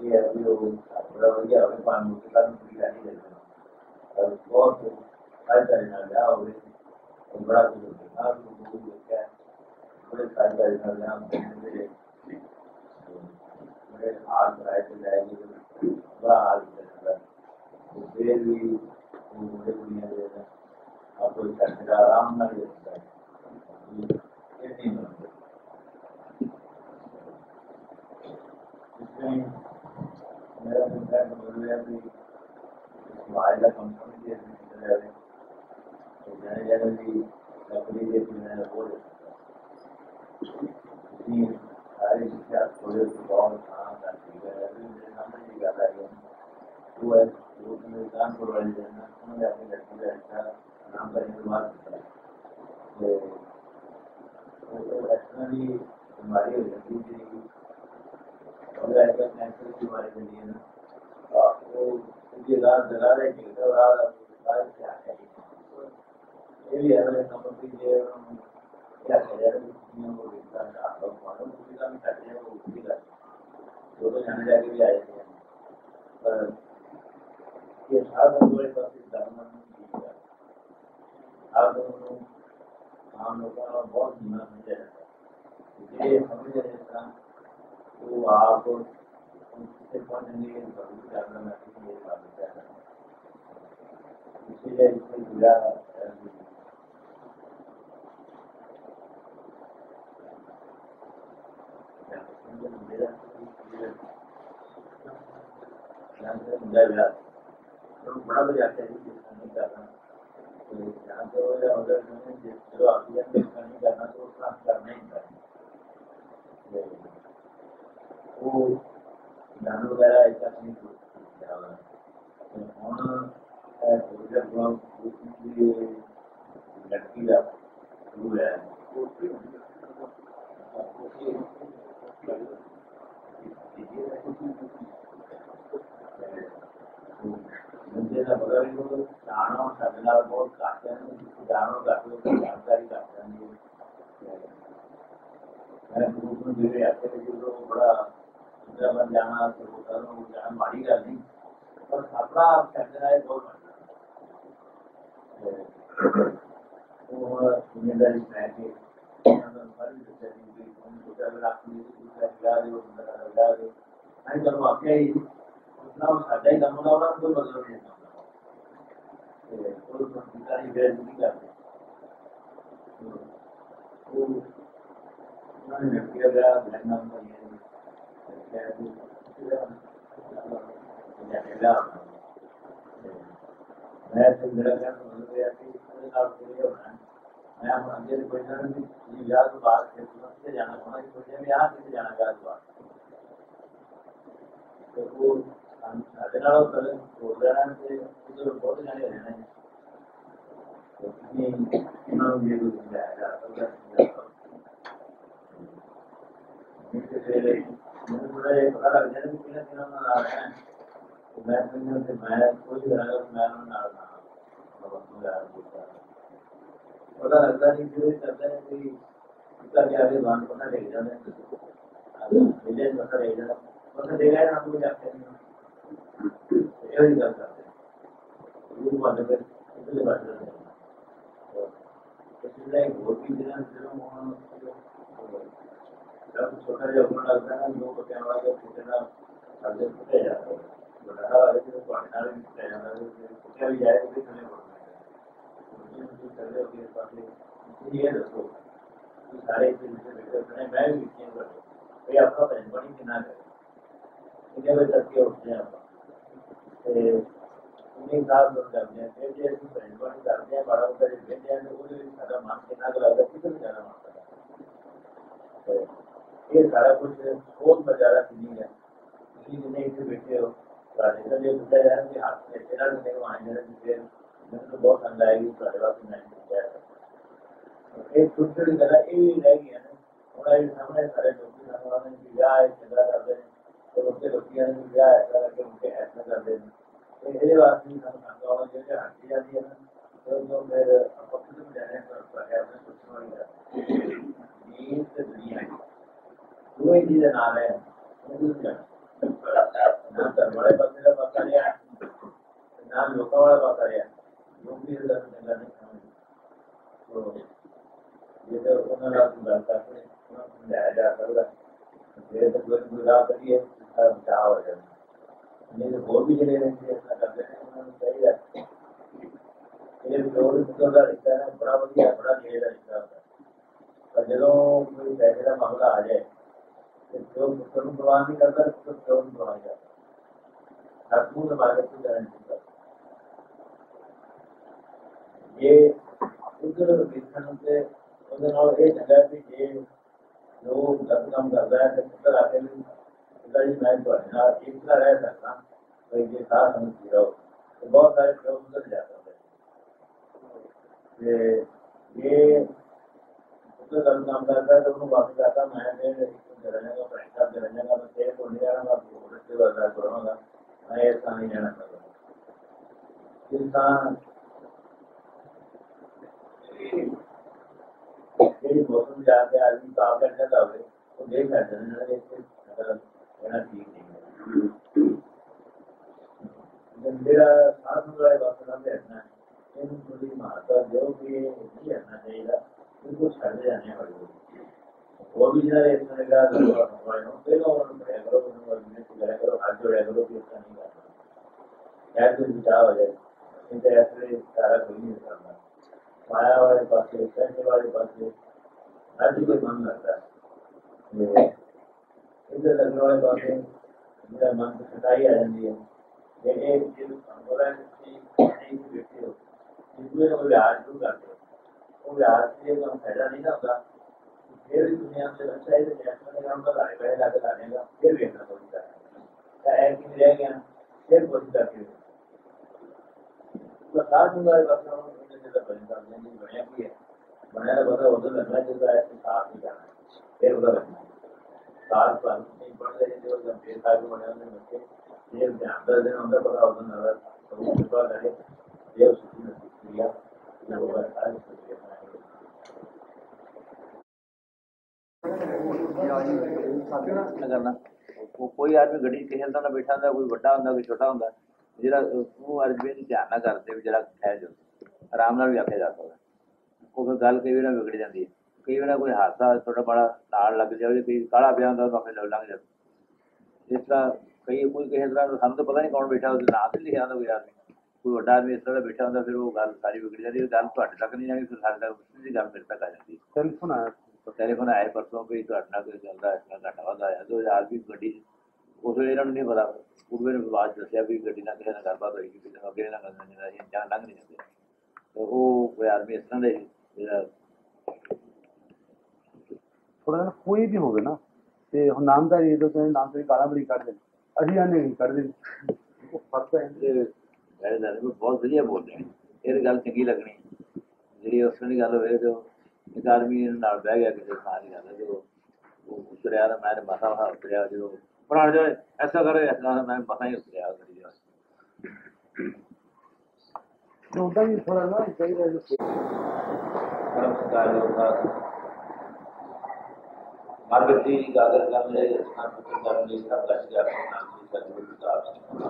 चल तो कि हम कि कि अभी वो थोड़ा हो गया अभी पाँच मिनट के बाद पूरी गाड़ी ले लेना। और बहुत सारी सारी गया और बड़ा कुछ हो गया तो वो क्या बड़े सारी सारी ना गया मेरे मेरे हाथ बनाए तो जाएगी बड़ा हाल तो फिर भी मुझे दुनिया दे रहा आप कोई करने आराम ना ले सकता। है बीमारी हो जाती थी और ऐसा कैंसर की बीमारी लिए ना तो है? है हैं? तो हम बहुत धीमा समझा जाता इसलिए तो आप बड़ा हो जाता है नहीं करना तो यहाँ तो अगर नहीं करना तो उसका करना करना वो गान वगैरह ऐसा नहीं हूँ लड़की का शुरू है? मुझे ना बगल में जानो सगला बहुत काटते हैं जानो काटते हैं जानकारी काटते हैं। मैं ग्रुप में भी आते थे जो बड़ा दूसरा बन जाना तो होता है वो जाना, मारी का नहीं पर अपना फैसला है बहुत वो ज़िम्मेदारी नहीं उतना सादा ही काम होना कोई मतलब नहीं कोई मैं तो गया कि के होना मैं हम अंदर बात है से जाना होना कि मुझे यहाँ से जाना याद तो वो साढ़े नालों तक प्रोग्राम से जाने है तो कि में हैं तो मैं से मैं कोई भी रहेगा मैं ना रहा पता लगता नहीं कि करते हैं कि इसका क्या आगे बाँध पता ले जाते हैं विलेज पता ले जाता पता देगा ना आपको जाते हैं यही कर सकते हैं ये बात है इसलिए बात करते हैं इसलिए वोट की दिना तो फिर जब उन्होंने लगता है ना लोग को कहना लगा फूटना सबसे फूटे जाते हैं बनाना वाले से तो अंडा भी फूटे जाता है फूटे भी जाए तो भी चले पड़ते हैं दसो सारे चीज़ से बेहतर बने मैं भी विज्ञान कर भाई आपका पहनवानी के ना करें कितने बजे तक के उठते हैं आप उन्हें साथ लोग करते हैं फिर जैसे पहनवानी करते हैं बड़ा होकर भेज दिया तो उन्हें सारा मांग के ना करा किसी भी जाना माँगता है ये सारा कुछ फ़ोन पर ज़्यादा फीलिंग है। किसी जिन्हें इसे बैठे हो। प्राधिकरण ये पूछा जा रहा है कि आपने ऐसे ना मिले वहाँ जाना जिसे मैंने तो बहुत ठंड आएगी प्राधिकरण की नाइन जाएगा एक छोटी छोटी जगह ये भी रहेगी है। तो ना थोड़ा ये सामने सारे लोग भी सामने वाले की ब्याह है झगड़ा कर दें। तो उसके रोटियाँ की ब्याह ऐसा करके उनके ऐसा कर दें। तो ये बात भी हम खाना वाला जो हटी जाती है ना। तो फिर अपने जाने पर चीज़ें ना रहे। ना तरवड़े बकरे बकरिया ना लोकावड़े बकरिया लोग भी इधर जगह नहीं खाने तो ये तो उन्हें रात गुजारता है उन्हें लाया जाता होगा ये तो कोई गुजार करिए उसका बचाव हो जाता नहीं तो वो भी चले रहते हैं ऐसा करते हैं उन्होंने सही रहते हैं ये लोग का रिश्ता है बड़ा बढ़िया बड़ा गहरा रिश्ता होता है पर जब कोई पैसे का मामला आ जाए जो कर्म प्रवाह नहीं तो करता है तो कर्म प्रवाह जाता है धर्मों में मार्ग की गारंटी करता। ये उधर विधान से उधर और एक हज़ार भी ये जो गलत काम कर रहा है तो उधर आते हैं पिताजी मैं पढ़ना इतना रह सकता तो ये साथ हम जी रहो। तो बहुत सारे लोग उधर जाते हैं। ये तो कम काम करता है तो मैं वापस आता मैं फिर घर जाने का फ्रेंड साहब घर जाने का मैं तेरे को नहीं जाना मैं घूमने से बर्दार करूँगा। मैं ऐसा नहीं जाना चाहता। इंसान यही मौसम जाते आदमी साफ़ बैठा था वे तो देख बैठे ना जैसे कहना ठीक नहीं है। मेरा साथ में वासना बैठना है। इन थोड़ी महात्मा जो कि नहीं रहना चाहिए। कुछ करने जाने वाले वो भी जरा एक तरह का फिर करो तो करो, हाथ जोड़ा करो कि ऐसा नहीं करना शायद कुछ बचाव हो जाए नहीं तो ऐसे सारा कोई नहीं करना माया वाले पास से, पैसे वाले पास से, हर चीज़ कोई मन लगता है। इधर लगने वाले पास से मेरा मन तो सताई आ जाती है। लेकिन बोला कि व्यक्ति हो, जिसमें हम आज भी करते कोई आर्थिक काम फ़ायदा नहीं ना होगा। फिर भी तुम्हें हमसे अच्छा है तो नेशनल काम का लाने पहले लाकर लाने का, फिर भी ना कोशिश करना चाहे कि रह गया, फिर कोशिश करती हूँ तो साथ में बारे बात करूँ तो बढ़िया की है। बढ़िया तो पता उधर लगना चाहिए तो ऐसे साथ में जाना है। फिर उधर लगना है। साथ पर नहीं पढ़ रहे थे उधर फिर साथ में बढ़िया में बच्चे ये ध्यान दस दिन उनका पता उधर नज़र तो उसके बाद अरे ये उसकी नतीजा तो वो बताया ਕਰਨਾ। ਉਹ ਕੋਈ ਆਦਮੀ ਗੱਡੀ ਕਿਸੇ ਦਾ ਬੈਠਾ ਹੁੰਦਾ ਕੋਈ ਵੱਡਾ ਹੁੰਦਾ ਕੋਈ ਛੋਟਾ ਹੁੰਦਾ ਜਿਹੜਾ ਉਹ ਆਦਮੀ ਨੂੰ ਧਿਆਨ ਨਾ ਕਰਦੇ ਵੀ ਜਿਹੜਾ ਠਹਿਰ ਜਾ ਆਰਾਮ ਨਾਲ ਵੀ ਆਖਿਆ ਜਾ ਸਕਦਾ। ਉਹ ਫਿਰ ਗੱਲ ਕਈ ਵਾਰ ਵਿਗੜ ਜਾਂਦੀ ਹੈ। ਕਈ ਵਾਰ ਕੋਈ ਹਾਦਸਾ ਥੋੜਾ ਬੜਾ ਨਾਲ ਲੱਗ ਜਾਵੇ ਕੋਈ ਕਾਲਾ ਪਿਆ ਹੁੰਦਾ ਤਾਂ ਫਿਰ ਲੰਘ ਜਾਂਦਾ ਇਸ ਤਰ੍ਹਾਂ ਕਈ ਕੋਈ ਕਿਸੇ ਤਰ੍ਹਾਂ ਦਾ ਸਾਨੂੰ ਤਾਂ ਪਤਾ ਨਹੀਂ ਕੌਣ ਬੈਠਾ ਉਹਦੇ ਨਾਂ ਤੇ ਲਿਖਿਆ ਹੁੰਦਾ ਕੋਈ ਆਦਮੀ। ਕੋਈ ਵੱਡਾ ਆਦਮੀ ਇਸ ਤਰ੍ਹਾਂ ਦਾ ਬੈਠਾ ਹੁੰਦਾ ਫਿਰ ਉਹ ਗੱਲ ਸਾਰੀ ਵਿਗੜ ਜਾਂਦੀ ਹੈ ਗੱਲ ਤੁਹਾਡੇ ਤੱਕ ਨਹੀਂ ਜਾਂਦੀ ਫਿਰ ਸਾਡੇ ਤੱਕ ਉਸਦੀ ਗੱਲ ਮੇਰੇ ਤੱਕ ਆ ਜਾਂਦੀ ਟੈਲੀਫੋਨ ਆਇਆ ਉਹ ਟੈਲੀਫੋਨ ਆਇਆ ਪਰਸੋਂ ਵੀ ਤੁਹਾਡਾ ਕੋਈ ਗੱਲ ਦਾ ਇਸਨਾ ਘਟਾ ਆਇਆ। ਤੇ ਯਾਰ ਵੀ ਗੱਡੀ ਉਸ ਵੇਲੇ ਇਹਨਾਂ ਨੂੰ ਨਹੀਂ ਪਤਾ ਉਹਦੇ ਨੇ ਬਾਅਦ ਦੱਸਿਆ ਵੀ ਗੱਡੀ ਨਾਲ ਕਿਸੇ ਨਾਲ ਗੱਲਬਾਤ ਹੋਈ ਕਿਸੇ ਨਾਲ ਕਿਸੇ ਨਾਲ ਗੱਲ ਨਹੀਂ ਜਾਂ ਜਾਂ ਲੰਘ ਨਹੀਂ ਜਾਂਦੇ ਉਹ ਕੋਈ ਆਦਮੀ ਇਸ ਤਰ੍ਹਾਂ ਦੇ ਜਿਹੜਾ ਥੋੜਾ ਕੋਈ ਵੀ ਹੋਵੇ ਨਾ ਤੇ ਹੁਣ ਨਾਮਦਾਰੀ ਇਹਦੇ ਤੋਂ ਨਾਮਦਾਰੀ ਕਾਲਾ ਬੜੀ ਕੱਢ ਦੇ ਅਸੀਂ ਆਨੇ ਨਹੀਂ ਕੱਢ ਦੇ ਉਹ ਫ਼ਰਕ ਹੈ। ਇਹ ਮੇਰੇ ਨਾਲ ਬਹੁਤ ਵਧੀਆ ਬੋਲਦੇ ਇਹ ਗੱਲ ਚੰਗੀ ਲੱਗਣੀ। ਜਿਹੜੀ ਉਸ ਵੇਲੇ ਗੱਲ ਹੋਵੇ ਜੋ ਇੱਕ ਆਦਮੀ ਨਾਲ ਬਹਿ ਗਿਆ ਕਿਸੇ ਸਾਰੀ ਗੱਲ ਜੋ ਉਹ ਉਤਰਿਆ ਤਾਂ ਮੈਂ ਮਸਾ ਮਸਾ ਉਤਰਿਆ ਜੋ ਬਣਾ ਜੋ ਐਸਾ ਕਰੇ ਐਸਾ ਮੈਂ ਮਸਾ ਹੀ ਉਤਰਿਆ ਕਰੀ ਜਾ ਉਹਦਾ ਵੀ ਥੋੜਾ ਨਾ ਚਾਹੀਦਾ ਜੋ ਨਮਸਕਾਰ ਲੋਕਾਂ ਮਾਰਗਤੀ ਗਾਗਰ ਕਰਨੇ ਇਸ ਨਾਲ ਪੁੱਤਰ ਕਰਨੇ ਸਭ ਦਾ ਸਿਆਸਤ ਨਾਲ ਸਤਿਗੁਰੂ ਦਾ ਆਸ਼ੀਰਵਾਦ